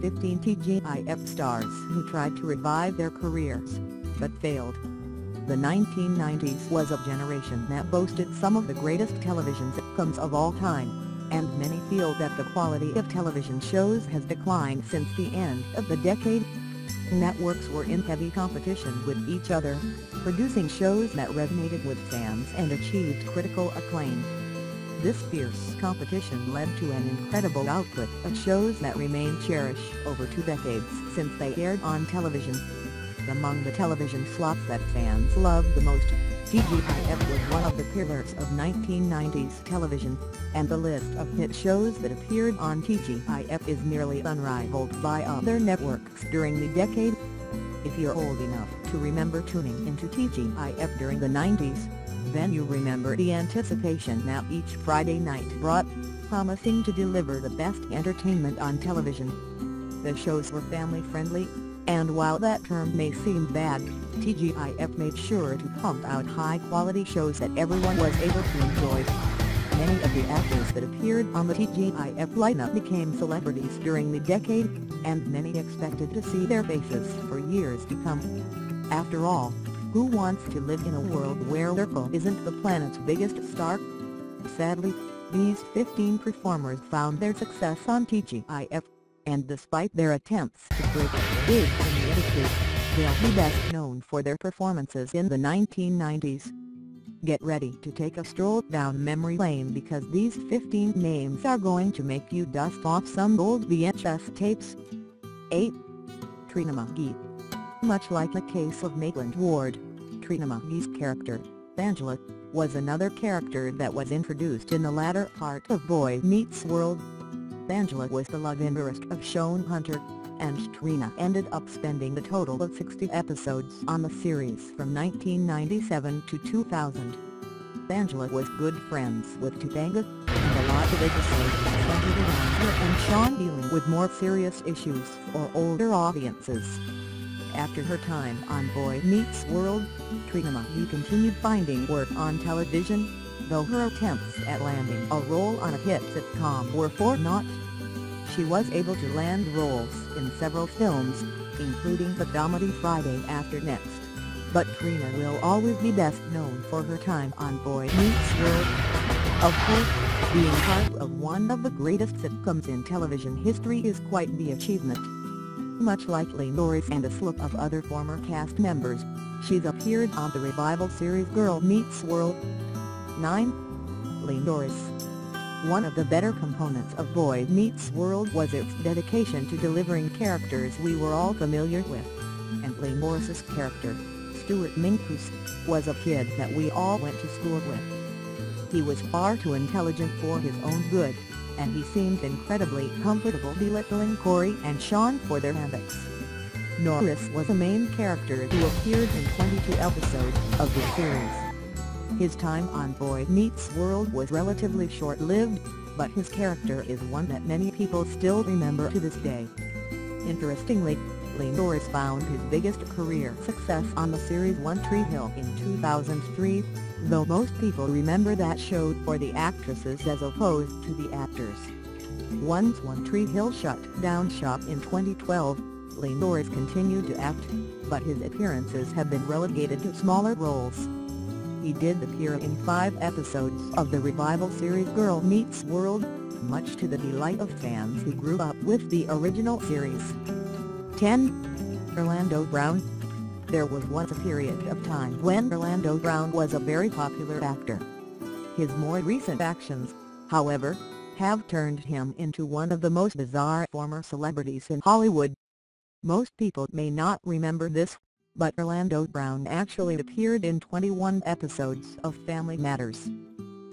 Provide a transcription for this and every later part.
15 TGIF stars who tried to revive their careers, but failed. The 1990s was a generation that boasted some of the greatest television sitcoms of all time, and many feel that the quality of television shows has declined since the end of the decade. Networks were in heavy competition with each other, producing shows that resonated with fans and achieved critical acclaim. This fierce competition led to an incredible output of shows that remain cherished over two decades since they aired on television among the television slots that fans loved the most. TGIF was one of the pillars of 1990s television, and the list of hit shows that appeared on TGIF is nearly unrivaled by other networks during the decade. If you're old enough to remember tuning into TGIF during the 90s, then you remember the anticipation that each Friday night brought, promising to deliver the best entertainment on television. The shows were family-friendly, and while that term may seem bad, TGIF made sure to pump out high-quality shows that everyone was able to enjoy. Many of the actors that appeared on the TGIF lineup became celebrities during the decade, and many expected to see their faces for years to come. After all, who wants to live in a world where Urkel isn't the planet's biggest star? Sadly, these 15 performers found their success on TGIF and despite their attempts to break big in the industry, they'll be best known for their performances in the 1990s. Get ready to take a stroll down memory lane because these 15 names are going to make you dust off some old VHS tapes. 8. Trina McGee Much like the case of Maitland Ward, Trina McGee's character, Angela, was another character that was introduced in the latter part of Boy Meets World. Angela was the love interest of Shawn Hunter, and Trina ended up spending a total of 60 episodes on the series from 1997 to 2000. Angela was good friends with Topanga, and a lot of episodes centered around her and Shawn dealing with more serious issues for older audiences. After her time on Boy Meets World, Trina continued finding work on television, though her attempts at landing a role on a hit sitcom were for naught. She was able to land roles in several films, including the comedy Friday After Next. But Trina will always be best known for her time on Boy Meets World. Of course, being part of one of the greatest sitcoms in television history is quite the achievement. Much like Lee Norris and a slew of other former cast members, she's appeared on the revival series Girl Meets World, 9. Lee Norris One of the better components of Boy Meets World was its dedication to delivering characters we were all familiar with. And Lee Norris's character, Stuart Minkus, was a kid that we all went to school with. He was far too intelligent for his own good, and he seemed incredibly comfortable belittling Cory and Shawn for their antics. Norris was a main character who appeared in 22 episodes of the series. His time on Boy Meets World was relatively short-lived, but his character is one that many people still remember to this day. Interestingly, Lee Norris found his biggest career success on the series One Tree Hill in 2003, though most people remember that show for the actresses as opposed to the actors. Once One Tree Hill shut down shop in 2012, Lee Norris continued to act, but his appearances have been relegated to smaller roles. He did appear in five episodes of the revival series Girl Meets World, much to the delight of fans who grew up with the original series. 10. Orlando Brown There was once a period of time when Orlando Brown was a very popular actor. His more recent actions, however, have turned him into one of the most bizarre former celebrities in Hollywood. Most people may not remember this, but Orlando Brown actually appeared in 21 episodes of Family Matters.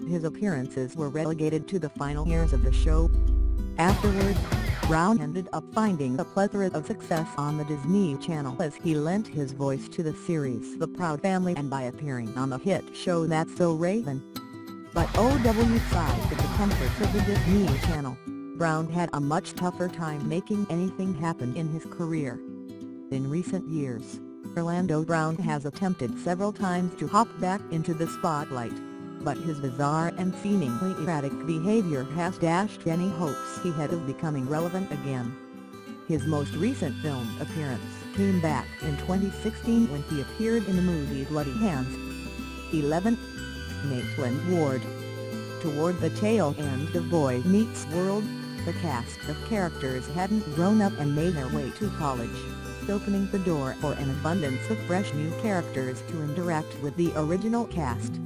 His appearances were relegated to the final years of the show. Afterward, Brown ended up finding a plethora of success on the Disney Channel as he lent his voice to the series The Proud Family and by appearing on the hit show That's So Raven. But OW-side with the comforts of the Disney Channel, Brown had a much tougher time making anything happen in his career. In recent years, Orlando Brown has attempted several times to hop back into the spotlight, but his bizarre and seemingly erratic behavior has dashed any hopes he had of becoming relevant again. His most recent film appearance came back in 2016 when he appeared in the movie Bloody Hands. 11. Maitland Ward Toward the tail end of Boy Meets World, the cast of characters hadn't grown up and made their way to college, opening the door for an abundance of fresh new characters to interact with the original cast.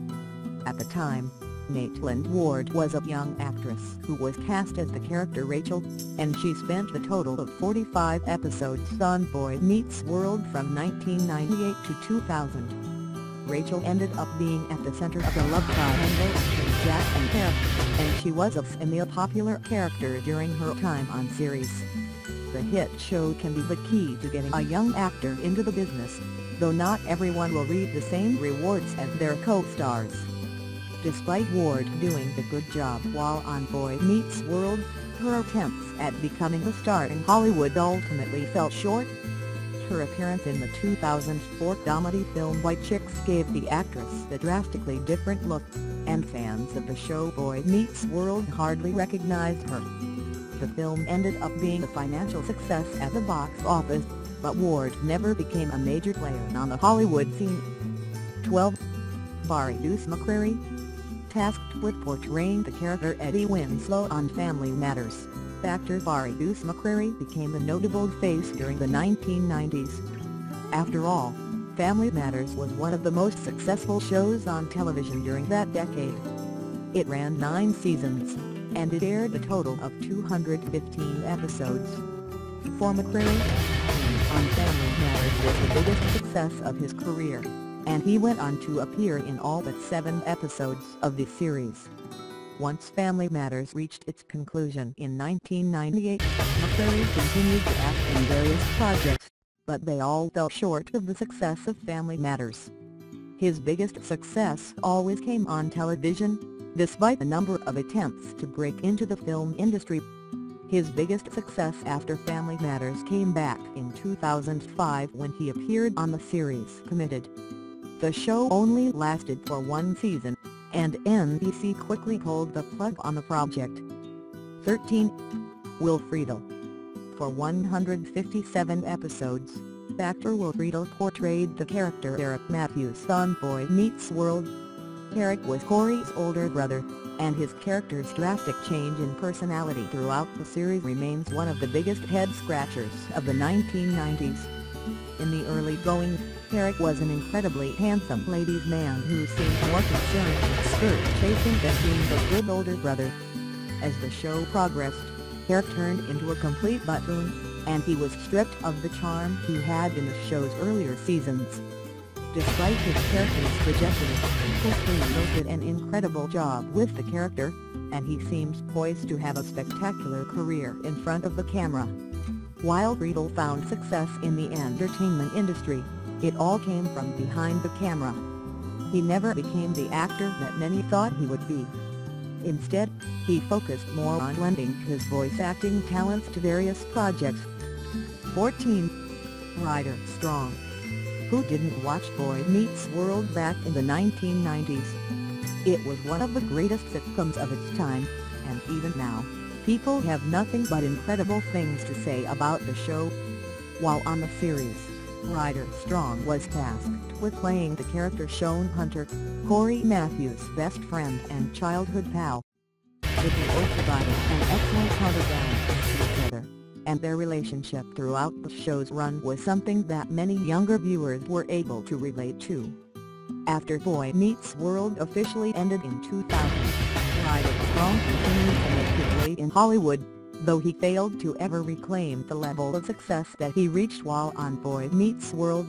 At the time, Maitland Ward was a young actress who was cast as the character Rachel, and she spent a total of 45 episodes on Boy Meets World from 1998 to 2000. Rachel ended up being at the center of the love triangle between Jack and Eric, and she was a semi-popular character during her time on series. The hit show can be the key to getting a young actor into the business, though not everyone will reap the same rewards as their co-stars. Despite Ward doing a good job while on Boy Meets World, her attempts at becoming a star in Hollywood ultimately fell short. Her appearance in the 2004 comedy film White Chicks gave the actress a drastically different look, and fans of the show Boy Meets World hardly recognized her. The film ended up being a financial success at the box office, but Ward never became a major player on the Hollywood scene. 12. Darius McCrary Tasked with portraying the character Eddie Winslow on Family Matters, actor Darius McCrary became a notable face during the 1990s. After all, Family Matters was one of the most successful shows on television during that decade. It ran nine seasons, and it aired a total of 215 episodes. For McCrary, on Family Matters was the biggest success of his career and he went on to appear in all but seven episodes of the series. Once Family Matters reached its conclusion in 1998, McCrary continued to act in various projects, but they all fell short of the success of Family Matters. His biggest success always came on television, despite a number of attempts to break into the film industry. His biggest success after Family Matters came back in 2005 when he appeared on the series Committed. The show only lasted for one season, and NBC quickly pulled the plug on the project. 13. Will Friedle For 157 episodes, actor Will Friedle portrayed the character Eric Matthews on Boy Meets World. Eric was Cory's older brother, and his character's drastic change in personality throughout the series remains one of the biggest head-scratchers of the 1990s. In the early going, Eric was an incredibly handsome ladies' man who seemed more concerned with skirt chasing than being the good older brother. As the show progressed, Eric turned into a complete buffoon, and he was stripped of the charm he had in the show's earlier seasons. Despite his character's trajectory, Will did an incredible job with the character, and he seems poised to have a spectacular career in front of the camera. While Friedle found success in the entertainment industry, it all came from behind the camera. He never became the actor that many thought he would be. Instead, he focused more on lending his voice acting talents to various projects. 14. Ryder Strong Who didn't watch Boy Meets World back in the 1990s? It was one of the greatest sitcoms of its time, and even now, people have nothing but incredible things to say about the show. While on the series, Ryder Strong was tasked with playing the character Shawn Hunter, Cory Matthews' best friend and childhood pal. The duo provided an excellent counterbalance to each other, and their relationship throughout the show's run was something that many younger viewers were able to relate to. After Boy Meets World officially ended in 2000, Ryder Strong continued way in Hollywood, though he failed to ever reclaim the level of success that he reached while on Boy Meets World.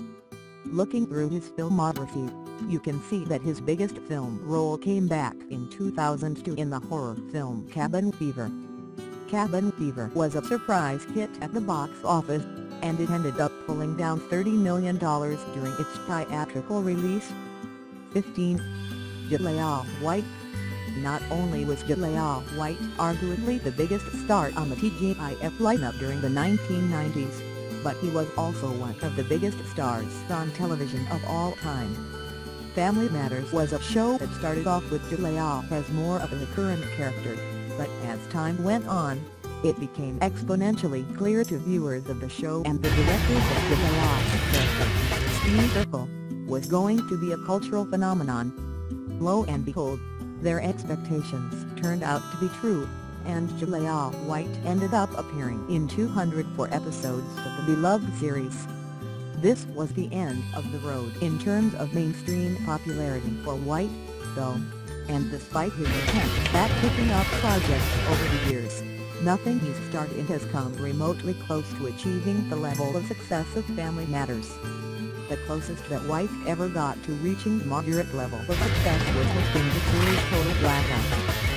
Looking through his filmography, you can see that his biggest film role came back in 2002 in the horror film Cabin Fever. Cabin Fever was a surprise hit at the box office, and it ended up pulling down $30 million during its theatrical release. 15. Jaleel White not only was Jaleel White arguably the biggest star on the TGIF lineup during the 1990s, but he was also one of the biggest stars on television of all time. Family Matters was a show that started off with Jaleel as more of a recurrent character, but as time went on, it became exponentially clear to viewers of the show and the directors that character, Steve Urkel, was going to be a cultural phenomenon. Lo and behold, their expectations turned out to be true, and Jaleel White ended up appearing in 204 episodes of the beloved series. This was the end of the road in terms of mainstream popularity for White, though, and despite his attempts at picking up projects over the years, nothing he's starred in has come remotely close to achieving the level of success of Family Matters. The closest that White ever got to reaching moderate level of success was hosting the series Total Blackout.